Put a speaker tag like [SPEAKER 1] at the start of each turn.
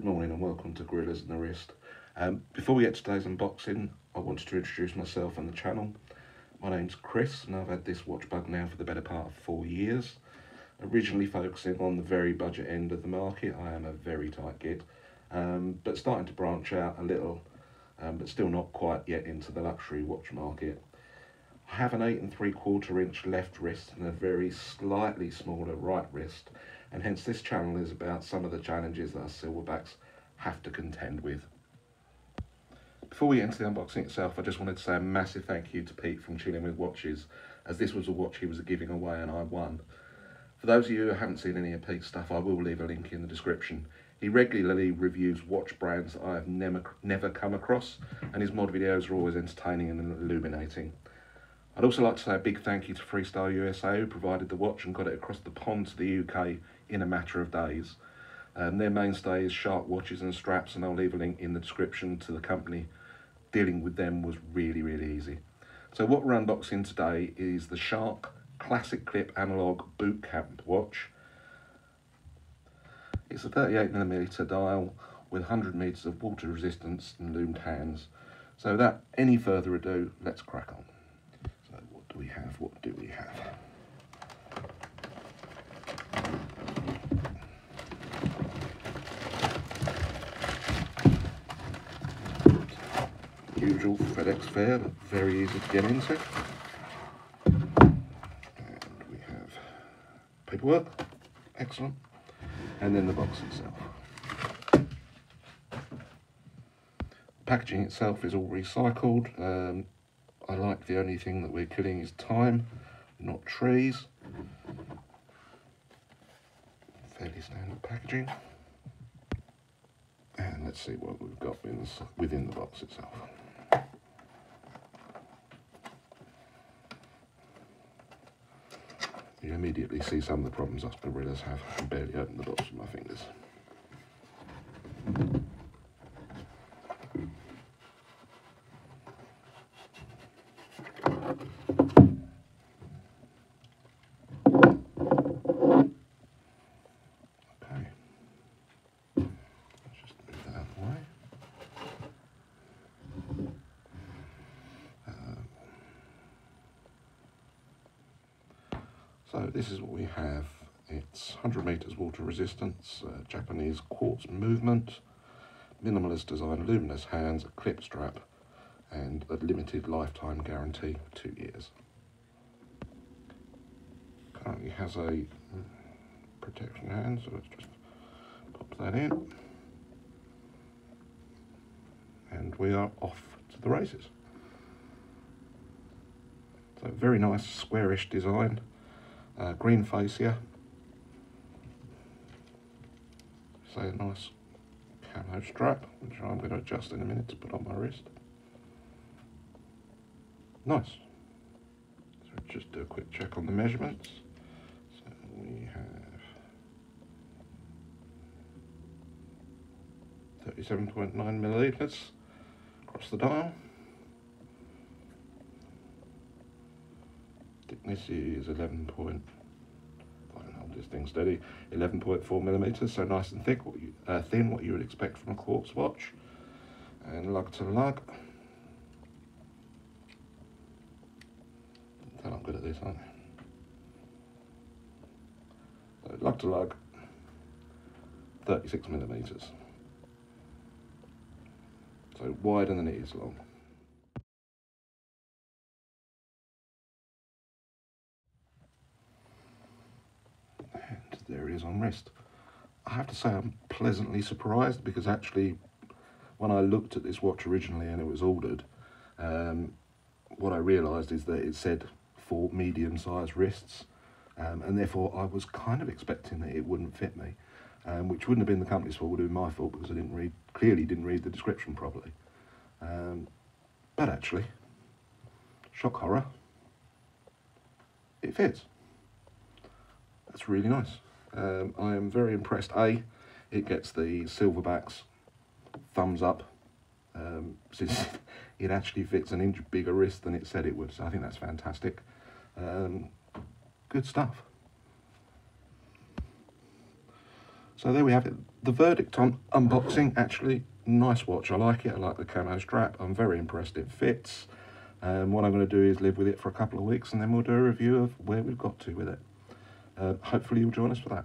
[SPEAKER 1] Good morning and welcome to Gorillas in the Wrist. Um, before we get to today's unboxing, I wanted to introduce myself and the channel. My name's Chris and I've had this watch bug now for the better part of four years. Originally focusing on the very budget end of the market, I am a very tight git, um, but starting to branch out a little, um, but still not quite yet into the luxury watch market. I have an eight and three quarter inch left wrist and a very slightly smaller right wrist and hence this channel is about some of the challenges that silverbacks have to contend with. Before we into the unboxing itself, I just wanted to say a massive thank you to Pete from Chilling With Watches, as this was a watch he was giving away and I won. For those of you who haven't seen any of Pete's stuff, I will leave a link in the description. He regularly reviews watch brands that I have never, never come across, and his mod videos are always entertaining and illuminating. I'd also like to say a big thank you to Freestyle USA who provided the watch and got it across the pond to the UK in a matter of days. Um, their mainstay is Shark watches and straps and I'll leave a link in the description to the company. Dealing with them was really, really easy. So what we're unboxing today is the Shark Classic Clip Analog Boot Camp watch. It's a 38mm dial with 100 metres of water resistance and lumed hands. So without any further ado, let's crack on. We have? What do we have? Usual FedEx fare, but very easy to get into. And we have paperwork, excellent. And then the box itself. packaging itself is all recycled. Um, I like the only thing that we're killing is time, not trees. Fairly standard packaging. And let's see what we've got within the box itself. You immediately see some of the problems us gorillas have. I can barely open the box with my fingers. So this is what we have. It's 100 meters water resistance, uh, Japanese quartz movement, minimalist design, luminous hands, a clip strap, and a limited lifetime guarantee, two years. Currently has a mm, protection hand, so let's just pop that in. And we are off to the races. So very nice squarish design uh, green fascia. Say a nice camo strap, which I'm going to adjust in a minute to put on my wrist. Nice. So just do a quick check on the measurements. So we have 37.9 milliliters across the dial. Thickness is 11 point, I can hold this thing steady, 11.4 millimeters, so nice and thick, what you, uh, thin, what you would expect from a quartz watch. And lug to lug. Tell I'm good at this, aren't I? So lug to lug, 36 millimeters. So wider than it is long. There it is on wrist. I have to say I'm pleasantly surprised because actually when I looked at this watch originally and it was ordered, um, what I realised is that it said for medium-sized wrists um, and therefore I was kind of expecting that it wouldn't fit me, um, which wouldn't have been the company's fault, would have been my fault because I didn't read, clearly didn't read the description properly. Um, but actually, shock horror, it fits. That's really nice. Um, I am very impressed. A, it gets the silverbacks thumbs up um, since it actually fits an inch bigger wrist than it said it would. So I think that's fantastic. Um, good stuff. So there we have it. The verdict on unboxing, actually, nice watch. I like it. I like the camo strap. I'm very impressed. It fits. Um, what I'm going to do is live with it for a couple of weeks and then we'll do a review of where we've got to with it. Uh, hopefully you'll join us for that.